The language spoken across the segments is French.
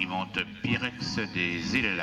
Ils montent Pyrex des îles.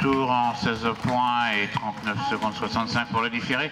Tour en 16 points et 39 secondes 65 pour le différé.